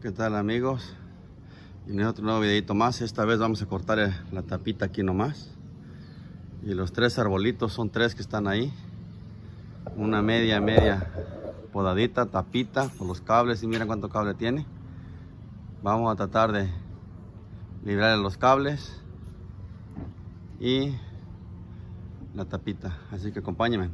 ¿Qué tal amigos? Y otro nuevo videito más. Esta vez vamos a cortar la tapita aquí nomás. Y los tres arbolitos son tres que están ahí. Una media, media podadita, tapita por los cables. Y miren cuánto cable tiene. Vamos a tratar de librar los cables y la tapita. Así que acompáñenme.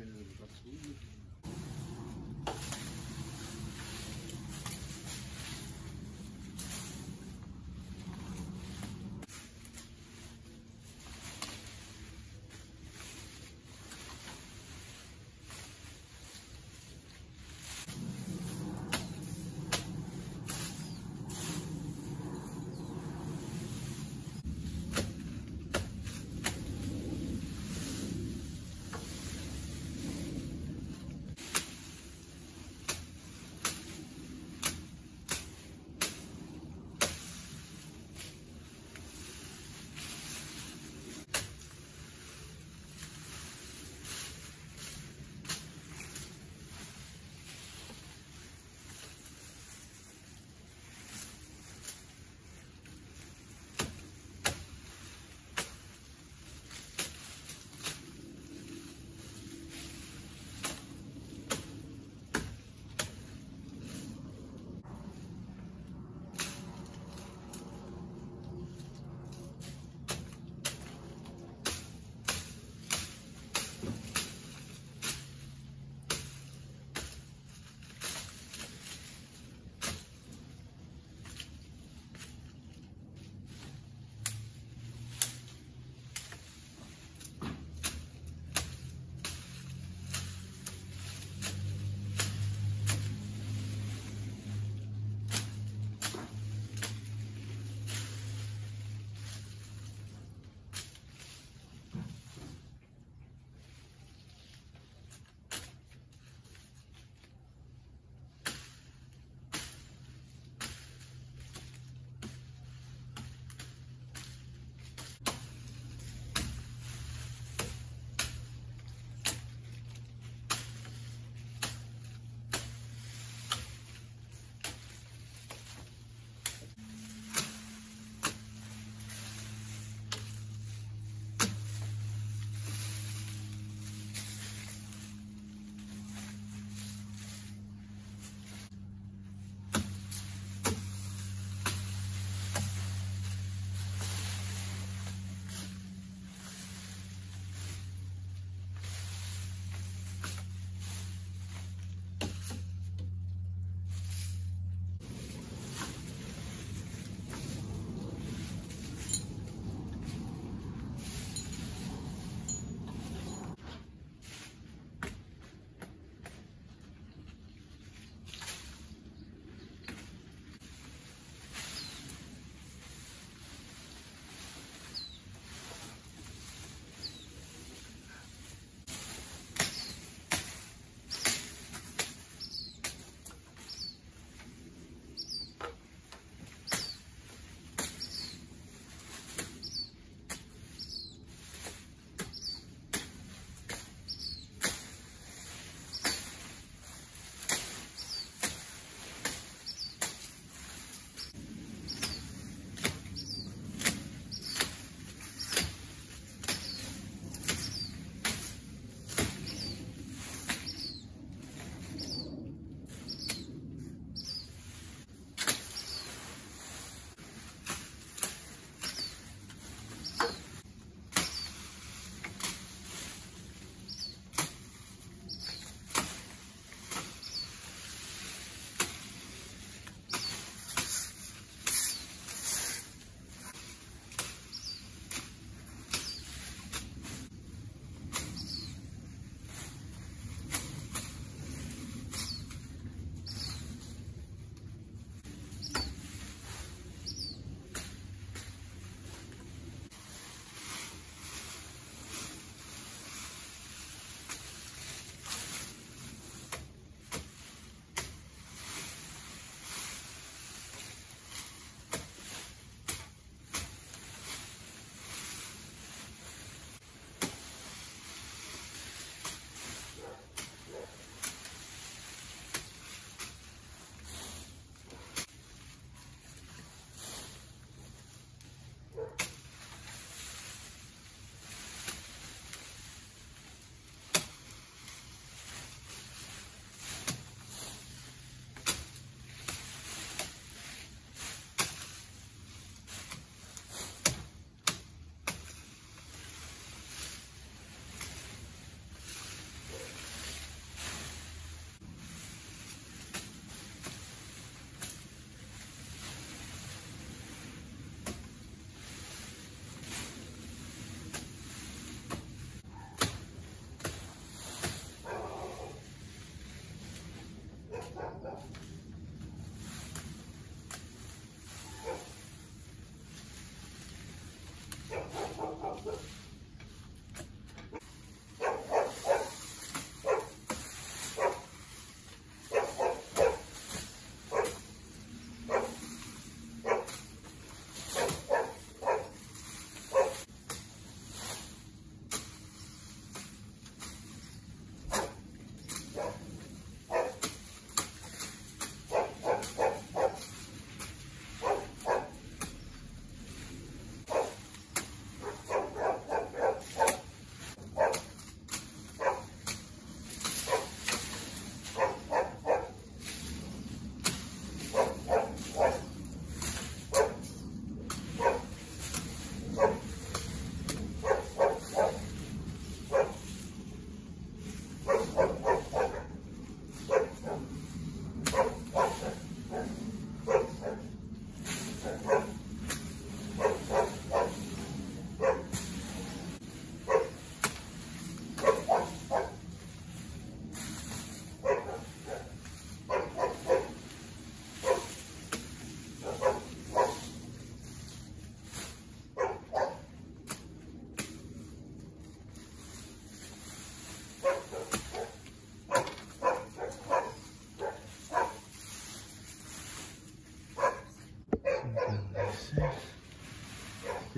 wenn er dazu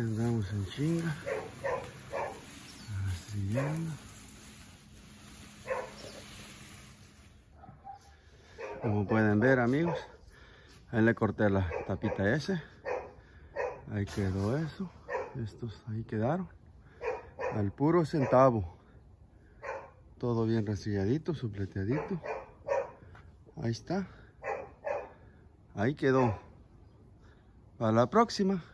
Andamos en chinga. Siguiendo. Como pueden ver amigos, ahí le corté la tapita ese. Ahí quedó eso. Estos ahí quedaron. Al puro centavo. Todo bien resilladito, supleteadito. Ahí está. Ahí quedó. Para la próxima.